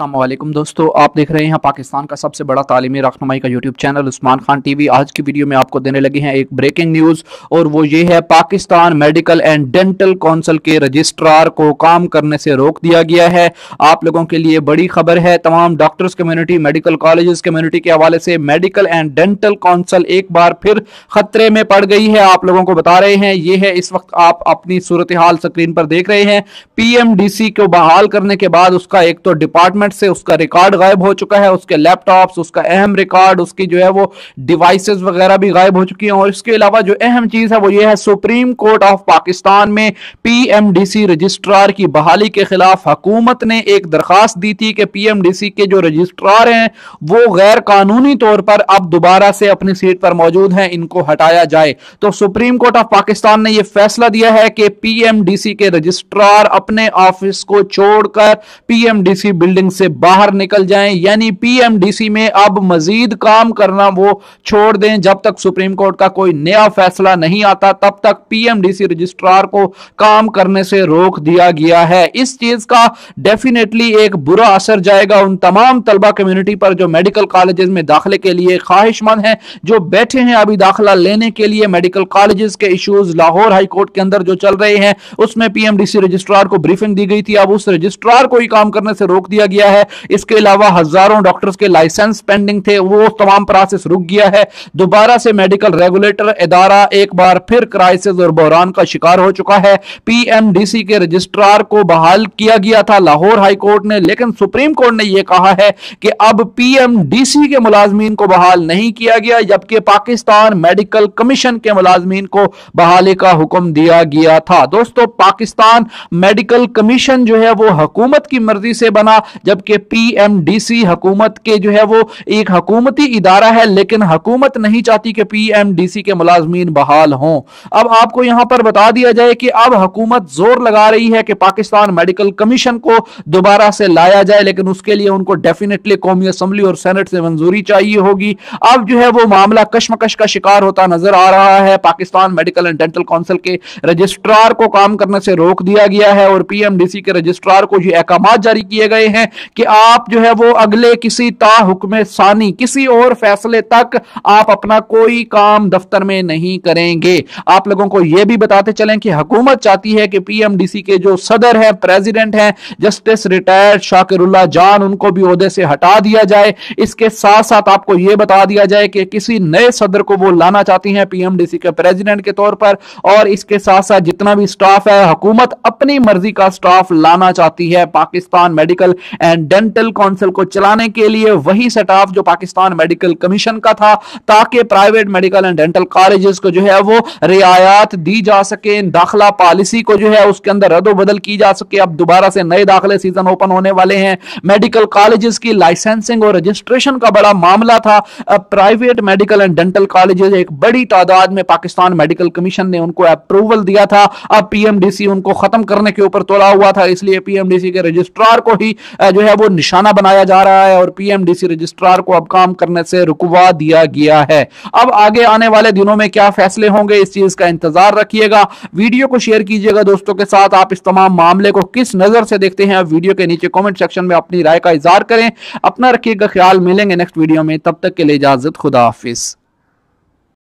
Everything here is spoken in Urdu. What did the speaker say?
السلام علیکم دوستو، آپ دیکھ رہے ہیں پاکستان کا سب سے بڑا تعلیمی رہنمائی کا YouTube channel Usman Khan T V. آج کی ویڈیو میں آپ کو دینے لگے ہیں ایک بریکنگ نیوز اور وہ یہ ہے، Pakistan medical and dental council کے رجسٹرار کو کام کرنے سے روک دیا گیا ہے۔ آپ لوگوں کے لیے بڑی خبر ہے، تمام doctors community medical colleges community کے حوالے سے میڈیکل اینڈ ڈینٹل کونسل ایک بار پھر خطرے میں پڑ گئی ہے۔ آپ لوگوں کو بتا رہے ہیں، یہ ہے، اس وقت آپ اپنی صورتحال سکرین پر دیکھ رہے ہیں۔ پی ایم ڈی سی کو بحال کرنے کے بعد اس کا ایک تو ڈپارٹمنٹ سے اس کا ریکارڈ غائب ہو چکا ہے، اس کے لیپ ٹاپس اس کا اہم ریکارڈ اس کی جو ہے وہ ڈیوائسز وغیرہ بھی غائب ہو چکی ہیں۔ اور اس کے علاوہ جو اہم چیز ہے، وہ یہ ہے سپریم کورٹ آف پاکستان میں P M D C registrar کی بحالی کے خلاف حکومت نے ایک درخواست دی تھی کہ پی ایم ڈی سی کے جو رجسٹرار ہیں، وہ غیر قانونی طور پر اب دوبارہ سے اپنی سیٹ پر موجود ہیں، ان کو ہٹایا جائے۔ تو سپریم کورٹ آف پاکستان نے یہ فیصلہ دیا ہے کہ پی ایم ڈی سی کے رجسٹرار اپنے آفس کو چھوڑ کر P M D C building سے باہر نکل جائیں۔ یعنی پی ایم ڈی سی میں اب مزید کام کرنا وہ چھوڑ دیں۔ جب تک سپریم کورٹ کا کوئی نیا فیصلہ نہیں آتا، تب تک P M D C registrar کو کام کرنے سے روک دیا گیا ہے۔ اس چیز کا ڈیفینیٹلی ایک برا اثر جائے گا۔ ان تمام طلبہ کمیونٹی پر جو میڈیکل کالجز میں داخلے کے لیے خواہش مند ہیں، جو بیٹھے ہیں ابھی داخلہ لینے کے لیے میڈیکل کالجز کے ایشوز لاہور ہائی کورٹ کے اندر جو چل رہے ہیں، اس میں P M D C registrar کو بریفنگ دی گئی تھی۔ اب اس رجسٹرار کو ہی کام کرنے سے روک دیا گیا ہے۔ اس کے علاوہ ہزاروں ڈاکٹرز کے لائسنس پینڈنگ تھے۔ وہ تمام پراسس رک گیا ہے۔ دوبارہ سے میڈیکل ریگولیٹر ادارہ ایک بار پھر کرائسز اور بحران کا شکار ہو چکا ہے۔ پی ایم ڈی سی کے رجسٹرار کو بحال کیا گیا تھا۔ لاہور ہائی کورٹ نے، لیکن سپریم کورٹ نے یہ کہا ہے کہ اب پی ایم ڈی سی کے ملازمین کو بحال نہیں کیا گیا، جبکہ پاکستان میڈیکل کمیشن کے ملازمین کو بحالی کا حکم دیا گیا تھا۔ دوستو، پاکستان میڈیکل کمیشن جو ہے، وہ حکومت کی مرضی سے بنا۔ جب جبکہ پی ایم ڈی سی حکومت کے جو ہے وہ ایک حکومتی ادارہ ہے، لیکن حکومت نہیں چاہتی کہ پی ایم ڈی سی کے ملازمین بحال ہوں۔ اب آپ کو یہاں پر بتا دیا جائے کہ اب حکومت زور لگا رہی ہے کہ پاکستان میڈیکل کمیشن کو دوبارہ سے لایا جائے، لیکن اس کے لیے ان کو ڈیفینیٹلی قومی اسمبلی اور سینٹ سے منظوری چاہیے ہوگی۔ اب جو ہے وہ معاملہ کشمکش کا شکار ہوتا نظر آ رہا ہے۔ Pakistan medical and dental council کے رجسٹرار کو کام کرنے سے روک دیا گیا ہے اور پی ایم ڈی سی کے رجسٹرار کو یہ احکامات جاری کیے گئے ہیں کہ آپ جو ہے وہ اگلے کسی تا حکم ثانی، کسی اور فیصلے تک آپ اپنا کوئی کام دفتر میں نہیں کریں گے۔ آپ لوگوں کو یہ بھی بتاتے چلیں کہ حکومت چاہتی ہے کہ پی ایم ڈی سی کے جو صدر ہیں پریزیڈنٹ ہیں جسٹس ریٹائرڈ شاکر اللہ جان ان کو بھی عہدے سے ہٹا دیا جائے۔ اس کے ساتھ ساتھ آپ کو یہ بتا دیا جائے کہ کسی نئے صدر کو وہ لانا چاہتی ہیں پی ایم ڈی سی کے پریزیڈنٹ کے طور پر۔ اور اس کے ساتھ ساتھ جتنا بھی سٹاف ہے، حکومت اپنی مرضی کا سٹاف لانا چاہتی ہے۔ Pakistan medical and dental council کو چلانے کے لیے وہی سٹاف جو پاکستان میڈیکل کمیشن کا تھا تاکہ private medical and dental colleges کو جو ہے وہ رعایات دی جا سکے، داخلہ پالیسی کو جو ہے اس کے اندر رد و بدل کی جا سکے۔ اب دوبارہ سے نئے داخلے سیزن اوپن ہونے والے ہیں۔ میڈیکل کالجز کی لائسنسنگ اور رجسٹریشن کا بڑا معاملہ تھا۔ Private medical and dental colleges ایک بڑی تعداد میں پاکستان میڈیکل کمیشن نے ان کو اپروول دیا تھا۔ اب پی ایم ڈی سی ان کو ختم کرنے کے اوپر تولا ہوا تھا، اس لیے پی ایم ڈی سی کے رجسٹرار کو ہی جو ہے وہ نشانہ بنایا جا رہا ہے اور P M D C registrar کو اب کام کرنے سے رکوا دیا گیا ہے۔ اب آگے آنے والے دنوں میں کیا فیصلے ہوں گے؟ اس چیز کا انتظار رکھیے گا۔ ویڈیو کو شیئر کیجیے گا دوستوں کے ساتھ۔ آپ اس تمام معاملے کو کس نظر سے دیکھتے ہیں؟ ویڈیو کے نیچے کومنٹ سیکشن میں اپنی رائے کا اظہار کریں۔ اپنا رکھیے گا خیال۔ ملیں گے نیکسٹ ویڈیو میں۔ تب تک کے لیے اجازت۔ خدا حافظ۔